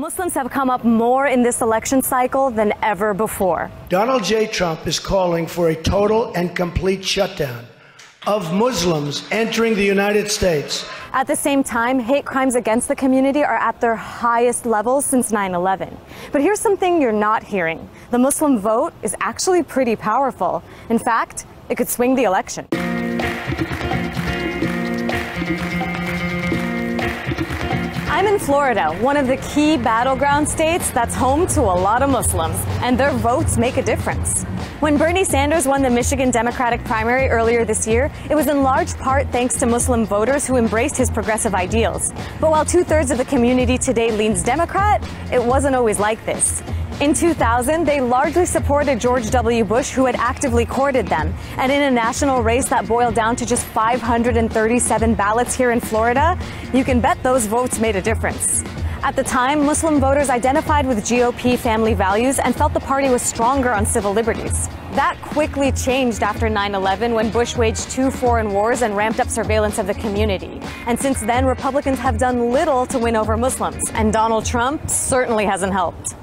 Muslims have come up more in this election cycle than ever before. Donald J. Trump is calling for a total and complete shutdown of Muslims entering the United States. At the same time, hate crimes against the community are at their highest levels since 9 11. But here's something you're not hearing the Muslim vote is actually pretty powerful. In fact, it could swing the election. I'm in Florida, one of the key battleground states that's home to a lot of Muslims, and their votes make a difference. When Bernie Sanders won the Michigan Democratic primary earlier this year, it was in large part thanks to Muslim voters who embraced his progressive ideals. But while two thirds of the community today leans Democrat, it wasn't always like this. In 2000, they largely supported George W. Bush, who had actively courted them. And in a national race that boiled down to just 537 ballots here in Florida, you can bet those votes made a difference. At the time, Muslim voters identified with GOP family values and felt the party was stronger on civil liberties. That quickly changed after 9 11 when Bush waged two foreign wars and ramped up surveillance of the community. And since then, Republicans have done little to win over Muslims, and Donald Trump certainly hasn't helped.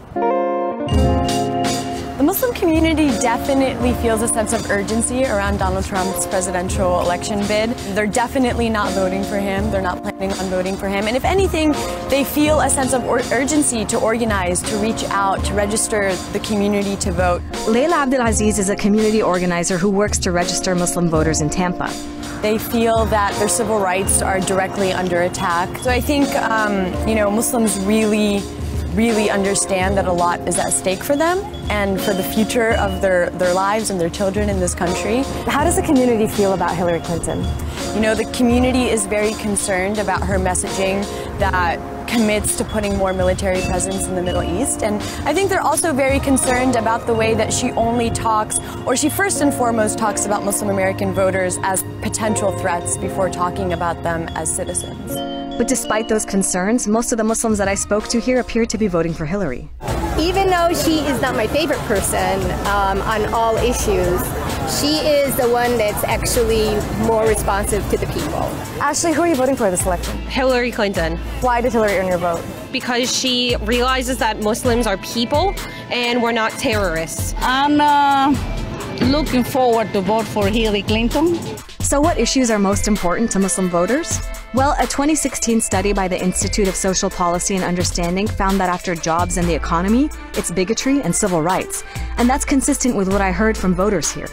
The Muslim community definitely feels a sense of urgency around Donald Trump's presidential election bid. They're definitely not voting for him. They're not planning on voting for him. And if anything, they feel a sense of urgency to organize, to reach out, to register the community to vote. Laila Abdelaziz is a community organizer who works to register Muslim voters in Tampa. They feel that their civil rights are directly under attack. So I think, um, you know, Muslims really really understand that a lot is at stake for them and for the future of their, their lives and their children in this country. How does the community feel about Hillary Clinton? You know, the community is very concerned about her messaging that commits to putting more military presence in the Middle East. And I think they're also very concerned about the way that she only talks, or she first and foremost talks about Muslim American voters as potential threats before talking about them as citizens. But despite those concerns, most of the Muslims that I spoke to here appeared to be voting for Hillary. Even though she is not my favorite person um, on all issues, she is the one that's actually more responsive to the people. Ashley, who are you voting for this election? Hillary Clinton. Why did Hillary earn your vote? Because she realizes that Muslims are people and we're not terrorists. I'm uh, looking forward to vote for Hillary Clinton. So, what issues are most important to Muslim voters? Well, a 2016 study by the Institute of Social Policy and Understanding found that after jobs and the economy, it's bigotry and civil rights. And that's consistent with what I heard from voters here.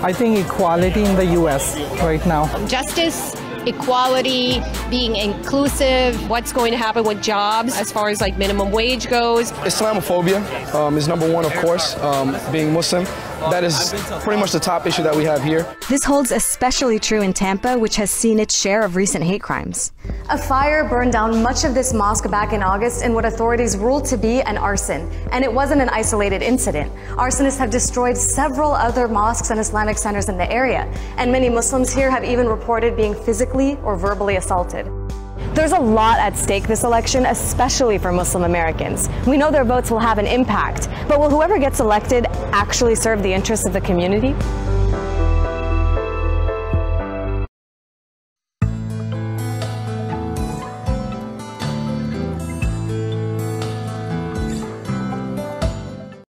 I think equality in the US right now. Justice, equality, being inclusive, what's going to happen with jobs as far as like minimum wage goes. Islamophobia um, is number one, of course, um, being Muslim that is pretty much the top issue that we have here. This holds especially true in Tampa, which has seen its share of recent hate crimes. A fire burned down much of this mosque back in August in what authorities ruled to be an arson. And it wasn't an isolated incident. Arsonists have destroyed several other mosques and Islamic centers in the area. And many Muslims here have even reported being physically or verbally assaulted. There's a lot at stake this election, especially for Muslim Americans. We know their votes will have an impact, but will whoever gets elected actually serve the interests of the community?